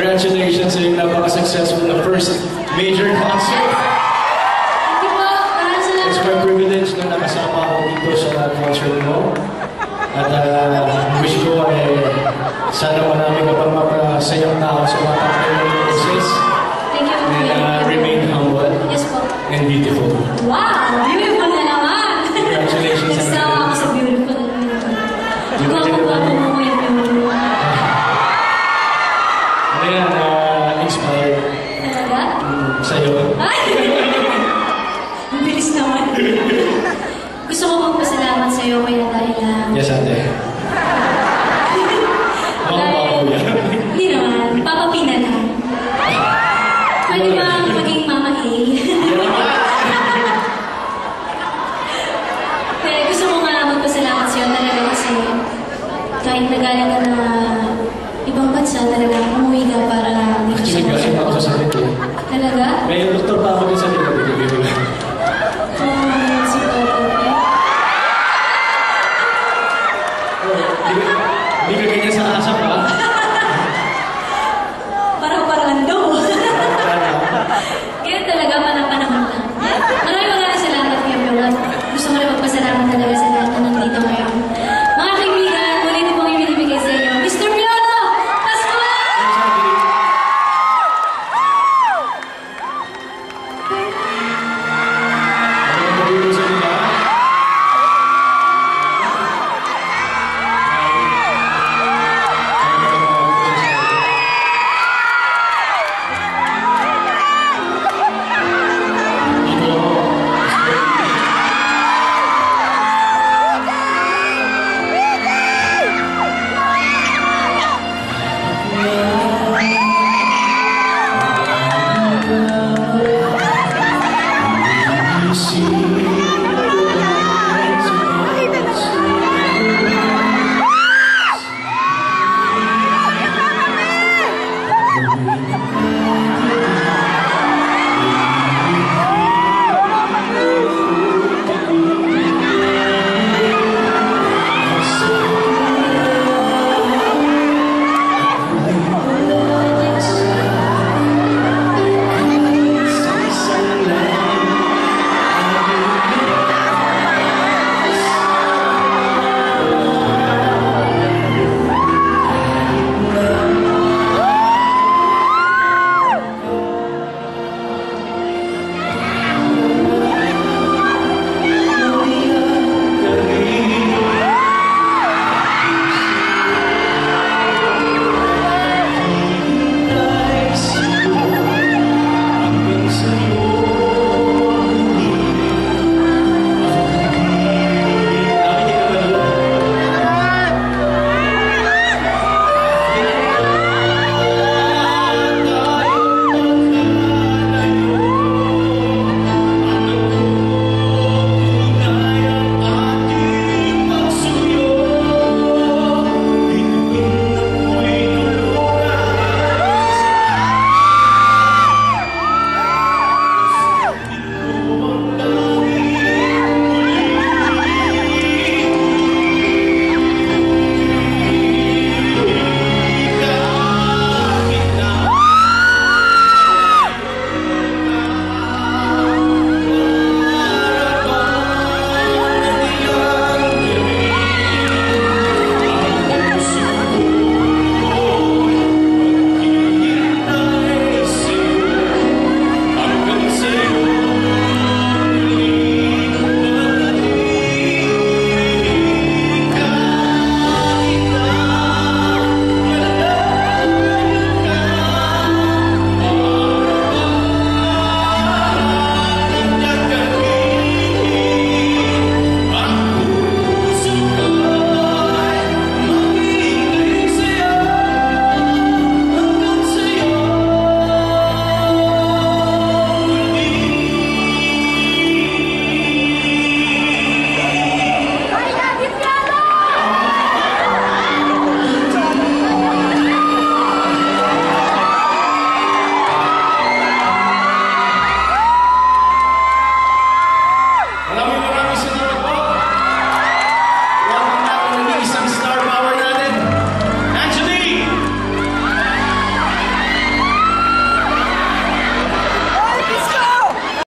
Congratulations sa inyong napaka-successful na first major concert. Thank you po. Maraming salamat. It's my privilege na nakasama ako dito sa concert mo. At uh, wish ko ay eh, sana marami ka pang mapasayang tao sa mga pangkailangan Thank you. And, uh, naman. Gusto ko magpasalamat sa iyo, Kuya, dahil ah... Yes, ate. Ako pa ako maging Mama A? Pero gusto ko nga magpasalamat talaga kasi kahit nagaling ka na ibang bansa talaga, umuwi ka para hindi ka siya. Talaga? May doktor pa ako sa Bíblia quem diz see.